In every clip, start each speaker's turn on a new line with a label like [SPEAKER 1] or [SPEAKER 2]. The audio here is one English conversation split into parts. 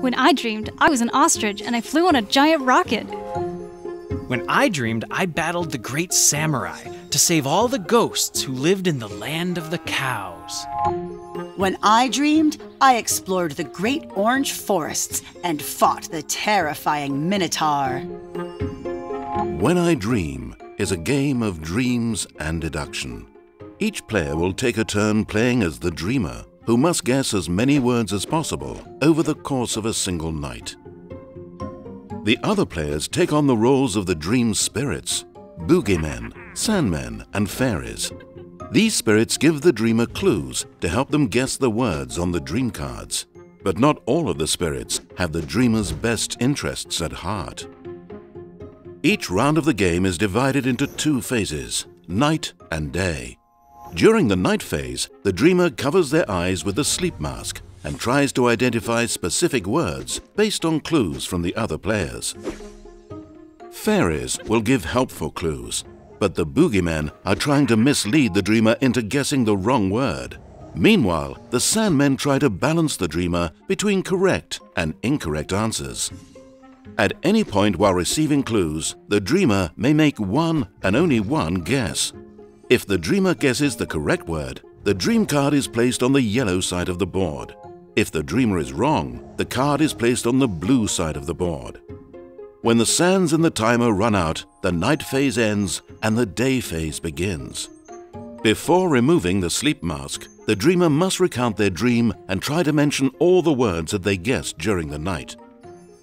[SPEAKER 1] When I dreamed, I was an ostrich and I flew on a giant rocket.
[SPEAKER 2] When I dreamed, I battled the great samurai to save all the ghosts who lived in the land of the cows.
[SPEAKER 3] When I dreamed, I explored the great orange forests and fought the terrifying Minotaur.
[SPEAKER 4] When I Dream is a game of dreams and deduction. Each player will take a turn playing as the dreamer, who must guess as many words as possible over the course of a single night. The other players take on the roles of the dream spirits, boogeymen, sandmen, and fairies. These spirits give the dreamer clues to help them guess the words on the dream cards. But not all of the spirits have the dreamer's best interests at heart. Each round of the game is divided into two phases, night and day. During the night phase, the dreamer covers their eyes with a sleep mask and tries to identify specific words based on clues from the other players. Fairies will give helpful clues, but the boogeymen are trying to mislead the dreamer into guessing the wrong word. Meanwhile, the Sandmen try to balance the dreamer between correct and incorrect answers. At any point while receiving clues, the dreamer may make one and only one guess. If the dreamer guesses the correct word, the dream card is placed on the yellow side of the board. If the dreamer is wrong, the card is placed on the blue side of the board. When the sands in the timer run out, the night phase ends and the day phase begins. Before removing the sleep mask, the dreamer must recount their dream and try to mention all the words that they guessed during the night.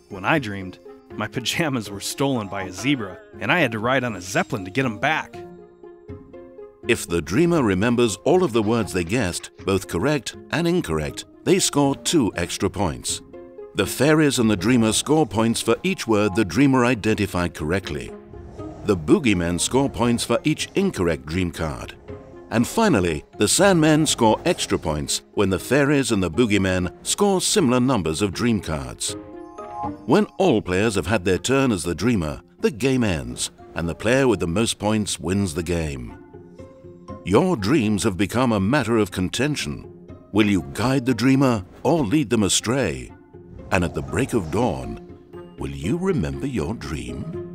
[SPEAKER 5] When I dreamed, my pajamas were stolen by a zebra, and I had to ride on a zeppelin to get them back.
[SPEAKER 4] If the dreamer remembers all of the words they guessed, both correct and incorrect, they score two extra points. The fairies and the dreamer score points for each word the dreamer identified correctly. The boogeymen score points for each incorrect dream card. And finally, the Sandmen score extra points when the fairies and the boogeymen score similar numbers of dream cards. When all players have had their turn as the dreamer, the game ends, and the player with the most points wins the game. Your dreams have become a matter of contention. Will you guide the dreamer or lead them astray? And at the break of dawn, will you remember your dream?